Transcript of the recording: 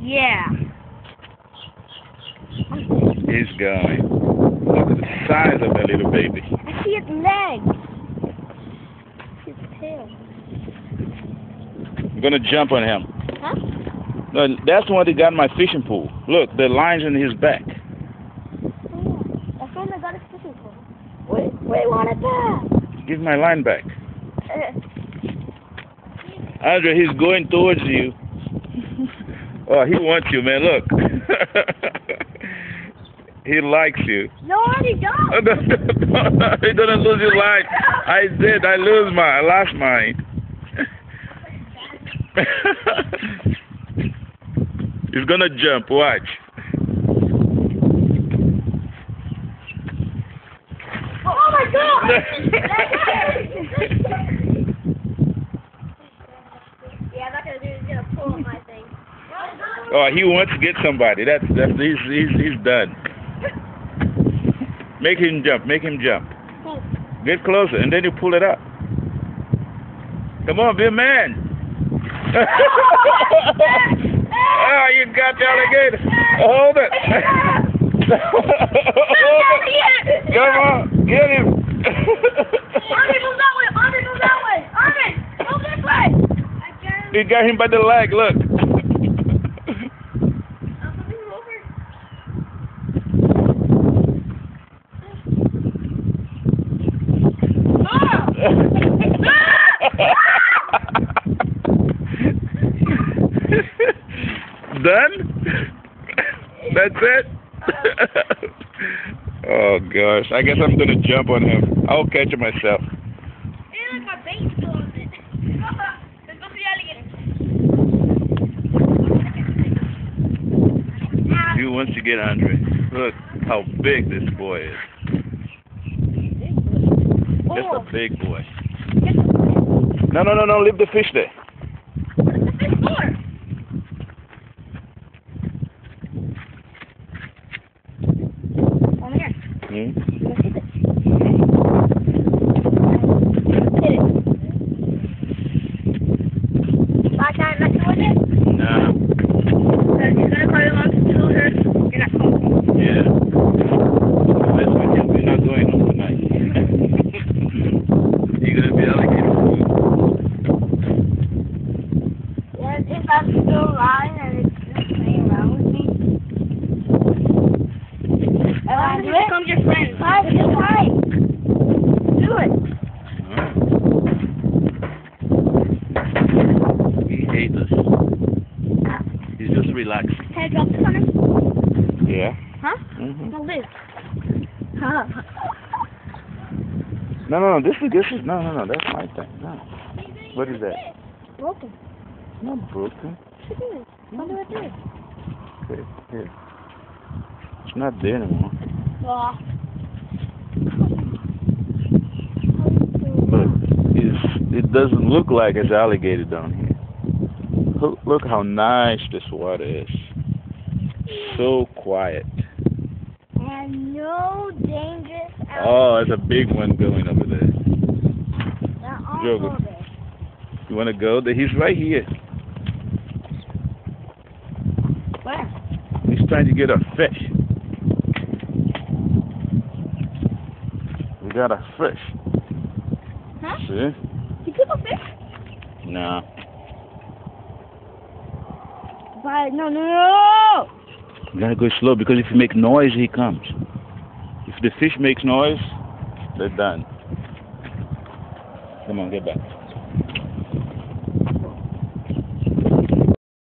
Yeah. He's going. Look at the size of that little baby. I see its legs. His tail. I'm gonna jump on him. Huh? No, that's the one that got in my fishing pool. Look, the line's in his back. Oh, yeah. That's one that got his fishing pole. Wait, wait, what is that? Give my line back. Uh, Andre, he's going towards you. Oh, he wants you, man. Look. he likes you. no, he don't. he doesn't lose his line. I did. I lose mine. I lost mine. He's gonna jump. Watch. Oh, oh my god! yeah, I'm not gonna do. He's gonna pull up my thing. Oh, he wants to get somebody. That's that's he's he's he's done. Make him jump. Make him jump. Get closer, and then you pull it up. Come on, be a man. oh, you got the alligator. Hold it. Hold it. Come on, get him. Army, move that way! Army, move that way! Army, move this way! I got him. he got him by the leg. Look. I'm moving over. Done? That's it? oh gosh, I guess I'm gonna jump on him. I'll catch him myself. Hey, look, my bait's still it. Let's go see the alligator. He wants to get Andre. Look how big this boy is. Just Oh, a big boy. No, no, no, no, leave the fish there. what's the fish for? Over here. Hmm? Let's hit it. Hit it. Last time messing with it? Nah. Because he's gonna probably want to kill her. You're not comfortable. Yeah. Mess with him. We're not going home tonight. You're gonna be alligator food. Yeah, if I'm still alive and it's just playing around with me. I want to become your friend. Fine, it's fine. Do it. He hates us. He's just relaxing. Can I drop this on him? Yeah. Huh? Mm-hmm. No. Huh? No, no, no. This is this is no, no, no. That's my thing. No. What is that? Broken. Not broken. At this. Wonder what it is. Okay, here. It's not there anymore. Well, Look, it's, it doesn't look like it's alligator down here. Look, look how nice this water is. So quiet. and no dangerous Oh, there's a big one going over there. Jogo. You want to go? He's right here. Where? He's trying to get a fish. We got a fish. Huh? See? You took a fish? No. But no, no, no. You gotta go slow because if you make noise, he comes. If the fish makes noise, they're done. Come on, get back.